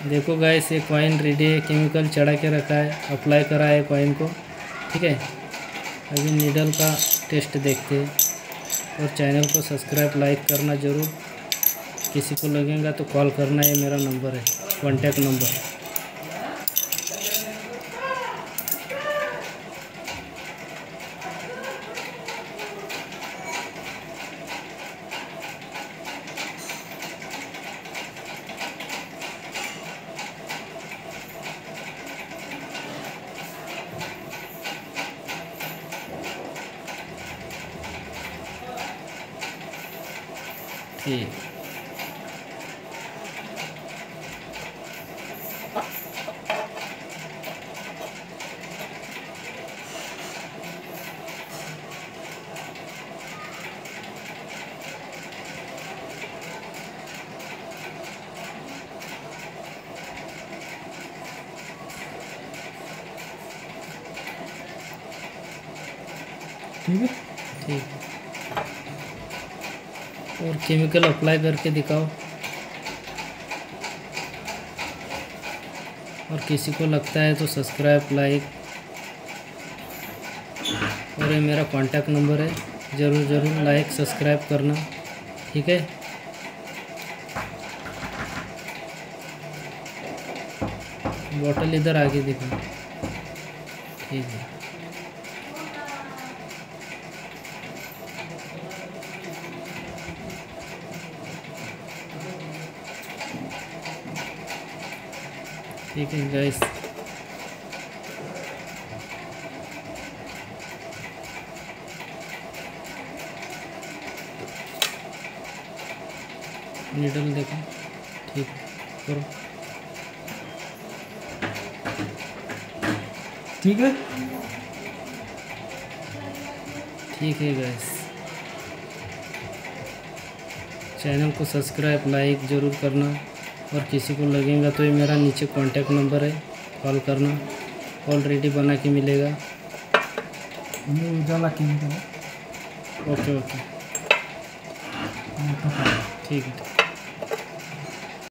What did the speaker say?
देखो गाइस ये coin ready है केमिकल चढ़ा के रखा है अप्लाई करा है कॉइन को, ठीक है? अभी नीडल का टेस्ट देखते हैं। और चैनल को सब्सक्राइब लाइक करना ज़रूर। किसी को लगेगा तो कॉल करना, ये मेरा नंबर है कॉन्टैक्ट नंबर ठीक ठीक है। ठीक। और केमिकल अप्लाई करके दिखाओ। और किसी को लगता है तो सब्सक्राइब लाइक और ये मेरा कांटेक्ट नंबर है। ज़रूर ज़रूर लाइक सब्सक्राइब करना। ठीक है? बॉटल इधर आगे दिखा। ठीक है। ठीक है गाइस नीडल देखो, ठीक, करो। ठीक है? ठीक है गैस चैनल को सब्सक्राइब लाइक ज़रूर करना। और किसी को लगेगा तो ये मेरा नीचे कॉन्टैक्ट नंबर है कॉल करना। ऑलरेडी बना के मिलेगा। ओके ओके ये तो ठीक है।